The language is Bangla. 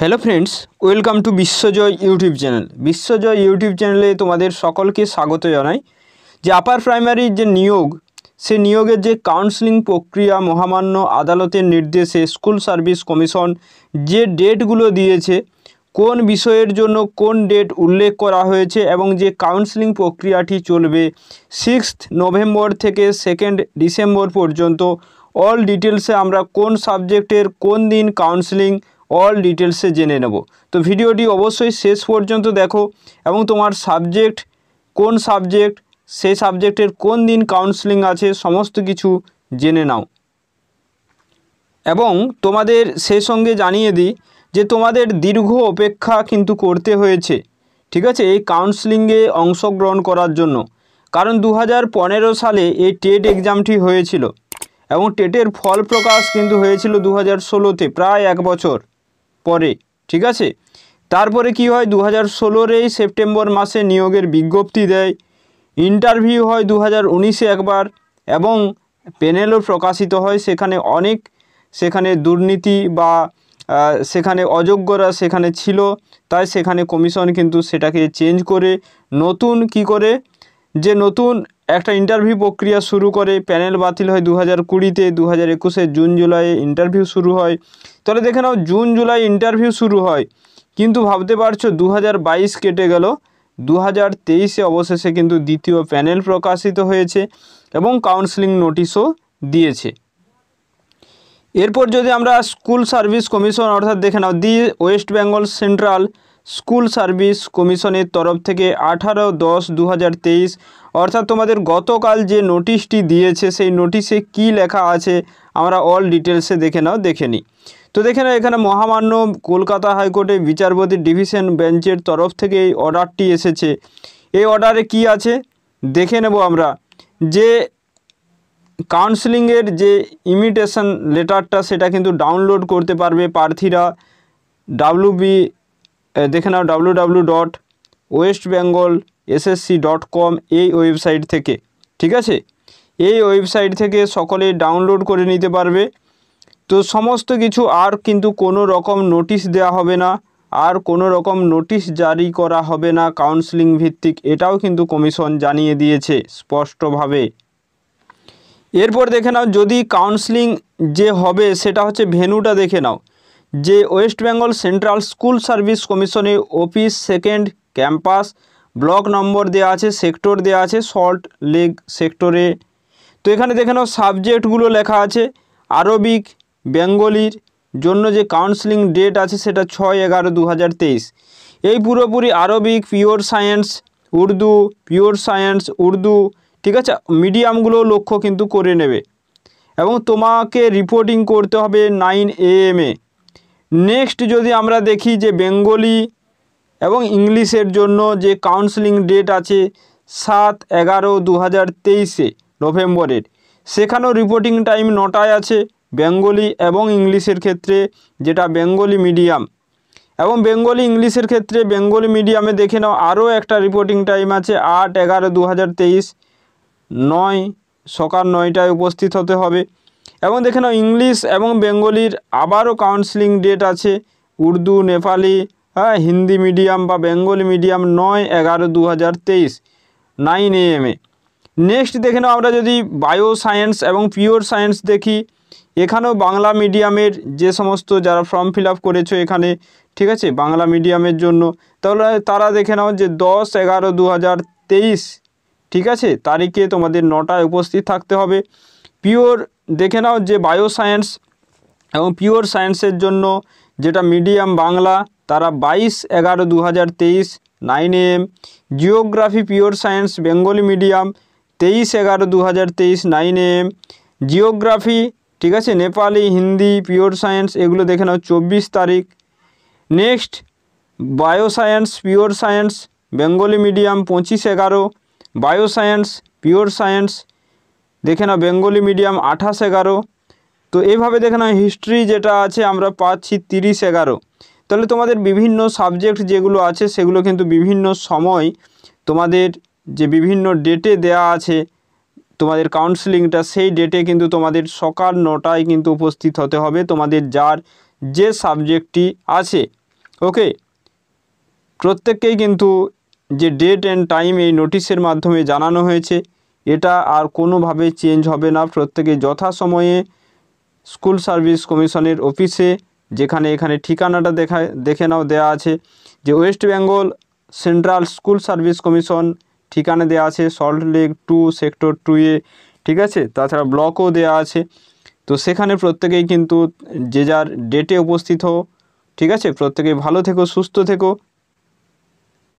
Hello friends welcome to Biswajoy YouTube channel Biswajoy YouTube চ্যানেলে তোমাদের সকলকে স্বাগত জানাই। যে আপার প্রাইমারির যে নিয়োগ, সে নিয়োগের যে কাউন্সিলিং প্রক্রিয়া, মহামান্য আদালতের নির্দেশে স্কুল সার্ভিস কমিশন যে ডেটগুলো দিয়েছে, কোন বিষয়ের জন্য কোন ডেট উল্লেখ করা হয়েছে এবং যে কাউন্সিলিং প্রক্রিয়াটি চলবে সিক্সথ নভেম্বর থেকে সেকেন্ড ডিসেম্বর পর্যন্ত। অল ডিটেলসে আমরা কোন সাবজেক্টের কোন দিন কাউন্সিলিং অল ডিটেলসে জেনে নেব। তো ভিডিওটি অবশ্যই শেষ পর্যন্ত দেখো এবং তোমার সাবজেক্ট কোন সাবজেক্ট সেই সাবজেক্টের কোন দিন কাউন্সিলিং আছে, সমস্ত কিছু জেনে নাও। এবং তোমাদের সেই সঙ্গে জানিয়ে দিই যে তোমাদের দীর্ঘ অপেক্ষা কিন্তু করতে হয়েছে, ঠিক আছে? এই কাউন্সিলিংয়ে অংশগ্রহণ করার জন্য। কারণ দু হাজার পনেরো সালে এই টেট এক্সামটি হয়েছিল এবং টেটের ফল প্রকাশ কিন্তু হয়েছিল দু হাজার প্রায় এক বছর। পরে, ঠিক আছে? তারপরে কি হয়? দু হাজার ষোলোরেই সেপ্টেম্বর মাসে নিয়োগের বিজ্ঞপ্তি দেয়। ইন্টারভিউ হয় দু হাজার উনিশে একবার এবং প্যানেলও প্রকাশিত হয়। সেখানে অনেক, সেখানে দুর্নীতি বা সেখানে অযোগ্যরা সেখানে ছিল, তাই সেখানে কমিশন কিন্তু সেটাকে চেঞ্জ করে নতুন কি করে? যে নতুন একটা ইন্টারভিউ প্রক্রিয়া শুরু করে প্যানেল বাতিল হয় দু হাজার কুড়িতে দু হাজার একুশে জুন জুলাইয়ে ইন্টারভিউ শুরু হয়। তাহলে দেখে নাও, জুন জুলাই ইন্টারভিউ শুরু হয়। কিন্তু ভাবতে পারছ দু হাজার বাইশ কেটে গেল। দু হাজার তেইশে অবশেষে কিন্তু দ্বিতীয় প্যানেল প্রকাশিত হয়েছে এবং কাউন্সিলিং নোটিশও দিয়েছে। এরপর যদি আমরা স্কুল সার্ভিস কমিশন অর্থাৎ দেখে নাও the West Bengal central school service কমিশনের তরফ থেকে আঠারো দশ দু অর্থাৎ তোমাদের গতকাল যে নোটিশটি দিয়েছে, সেই নোটিশে কি লেখা আছে আমরা অল ডিটেলসে দেখে নাও, দেখে নিই। তো দেখে নাও, এখানে মহামান্য কলকাতা হাইকোর্টে বিচারপতি ডিভিশন বেঞ্চের তরফ থেকে এই অর্ডারটি এসেছে। এই অর্ডারে কি আছে? দেখে নেব আমরা। যে কাউন্সিলিংয়ের যে ইমিটেশন লেটারটা সেটা কিন্তু ডাউনলোড করতে পারবে প্রার্থীরা। ডাব্লু বি দেখে নাও W W dot West Bengal SSC dot com এই ওয়েবসাইট থেকে, ঠিক আছে? এই ওয়েবসাইট থেকে সকলে ডাউনলোড করে নিতে পারবে। তো সমস্ত কিছু আর কিন্তু কোনো রকম নোটিশ দেওয়া হবে না, আর কোনো রকম নোটিশ জারি করা হবে না কাউন্সিলিং ভিত্তিক, এটাও কিন্তু কমিশন জানিয়ে দিয়েছে স্পষ্টভাবে। এরপর দেখে নাও, যদি কাউন্সিলিং যে হবে সেটা হচ্ছে ভেনুটা দেখে নাও। যে West Bengal central school service কমিশনের office second campus, block number দেওয়া আছে, সেক্টর দেওয়া আছে, সল্ট লেক সেক্টরে। তো এখানে দেখে নাও সাবজেক্টগুলো লেখা আছে। আরবিক, বেঙ্গলির জন্য যে কাউন্সিলিং ডেট আছে সেটা ছয় এগারো দু এই পুরোপুরি Arabic pure science Urdu pure science Urdu, ঠিক আছে? মিডিয়ামগুলো লক্ষ্য কিন্তু করে নেবে। এবং তোমাকে রিপোর্টিং করতে হবে নাইন এ। এমে নেক্সট যদি আমরা দেখি যে বেঙ্গলি এবং ইংলিশের জন্য যে কাউন্সিলিং ডেট আছে সাত এগারো দু হাজার তেইশে নভেম্বরের, সেখানেও রিপোর্টিং টাইম নটায় আছে বেঙ্গলি এবং ইংলিশের ক্ষেত্রে, যেটা বেঙ্গলি মিডিয়াম এবং বেঙ্গলি, ইংলিশের ক্ষেত্রে বেঙ্গলি মিডিয়ামে দেখে নাও, আরও একটা রিপোর্টিং টাইম আছে আট এগারো দু হাজার তেইশ, নয়, সকাল নয়টায় উপস্থিত হতে হবে। এবং দেখে নাও, ইংলিশ এবং বেঙ্গলির আবারও কাউন্সিলিং ডেট আছে, উর্দু, নেপালি হ্যাঁ হিন্দি মিডিয়াম বা বেঙ্গলি মিডিয়াম নয় এগারো দু হাজার তেইশ নাইন এএমে নেক্সট দেখে নাও, আমরা যদি বায়ো সায়েন্স এবং পিওর সায়েন্স দেখি, এখানেও বাংলা মিডিয়ামের যে সমস্ত যারা ফর্ম ফিল আপ করেছ এখানে, ঠিক আছে, বাংলা মিডিয়ামের জন্য, তাহলে তারা দেখে নাও যে দশ এগারো দু ঠিক আছে, তারিখে তোমাদের নটায় উপস্থিত থাকতে হবে। পিওর দেখে নাও যে বায়ো সায়েন্স এবং পিওর সায়েন্সের জন্য যেটা মিডিয়াম বাংলা, তারা বাইশ এগারো দু হাজার তেইশ nine M geography pure science Bengali medium তেইশ এগারো দু হাজার তেইশ নাইন এম জিওগ্রাফি ঠিক আছে, নেপালি, হিন্দি পিওর সায়েন্স এগুলো দেখে নাও চব্বিশ তারিখ। Next bio science pure science Bengali medium পঁচিশ এগারো বায়ো সায়েন্স পিওর সায়েন্স দেখে নাও, বেঙ্গলি মিডিয়াম আঠাশ এগারো। তো এইভাবে দেখে নাও হিস্ট্রি যেটা আছে আমরা পাচ্ছি তিরিশ এগারো। তাহলে তোমাদের বিভিন্ন সাবজেক্ট যেগুলো আছে সেগুলো কিন্তু বিভিন্ন সময় তোমাদের যে বিভিন্ন ডেটে দেয়া আছে, তোমাদের কাউন্সিলিংটা সেই ডেটে কিন্তু তোমাদের সকাল নটায় কিন্তু উপস্থিত হতে হবে, তোমাদের যার যে সাবজেক্টটি আছে। ওকে প্রত্যেককেই কিন্তু যে ডেট অ্যান্ড টাইম এই নোটিশের মাধ্যমে জানানো হয়েছে। এটা আর কোনোভাবে চেঞ্জ হবে না। প্রত্যেকে যথাসময়ে স্কুল সার্ভিস কমিশনের অফিসে যেখানে এখানে ঠিকানাটা দেখা, দেখে নাও দেওয়া আছে যে West Bengal central school service commission ঠিকানা দেওয়া আছে সল্ট লেক টু সেক্টর টুয়ে ঠিক আছে? তাছাড়া ব্লকও দেওয়া আছে। তো সেখানে প্রত্যেকেই কিন্তু যে যার ডেটে উপস্থিত হও, ঠিক আছে? প্রত্যেকেই ভালো থেকো, সুস্থ থেকো।